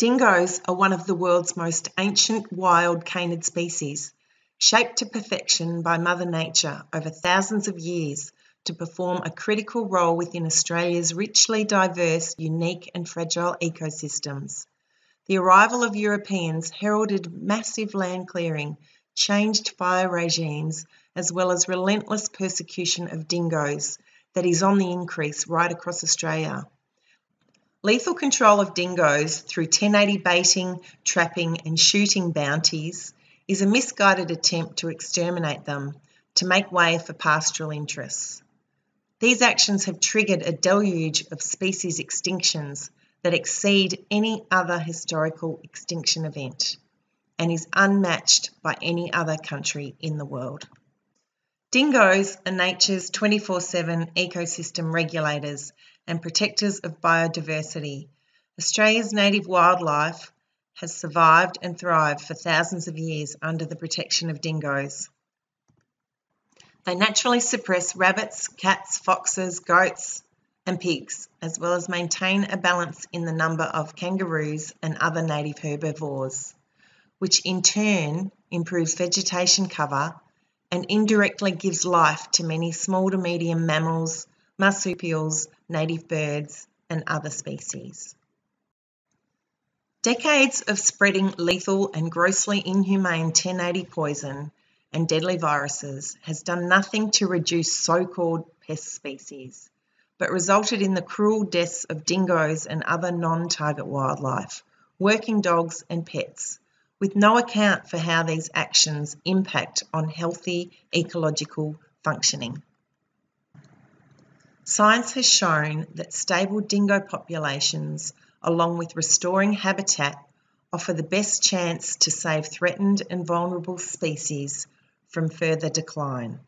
Dingoes are one of the world's most ancient wild canid species, shaped to perfection by Mother Nature over thousands of years to perform a critical role within Australia's richly diverse, unique, and fragile ecosystems. The arrival of Europeans heralded massive land clearing, changed fire regimes, as well as relentless persecution of dingoes that is on the increase right across Australia. Lethal control of dingoes through 1080 baiting, trapping, and shooting bounties is a misguided attempt to exterminate them to make way for pastoral interests. These actions have triggered a deluge of species extinctions that exceed any other historical extinction event and is unmatched by any other country in the world. Dingoes are nature's 24 7 ecosystem regulators and protectors of biodiversity. Australia's native wildlife has survived and thrived for thousands of years under the protection of dingoes. They naturally suppress rabbits, cats, foxes, goats, and pigs, as well as maintain a balance in the number of kangaroos and other native herbivores, which in turn improves vegetation cover and indirectly gives life to many small to medium mammals, marsupials, native birds, and other species. Decades of spreading lethal and grossly inhumane 1080 poison and deadly viruses has done nothing to reduce so called pest species, but resulted in the cruel deaths of dingoes and other non target wildlife, working dogs, and pets, with no account for how these actions impact on healthy ecological functioning. Science has shown that stable dingo populations, along with restoring habitat, offer the best chance to save threatened and vulnerable species from further decline.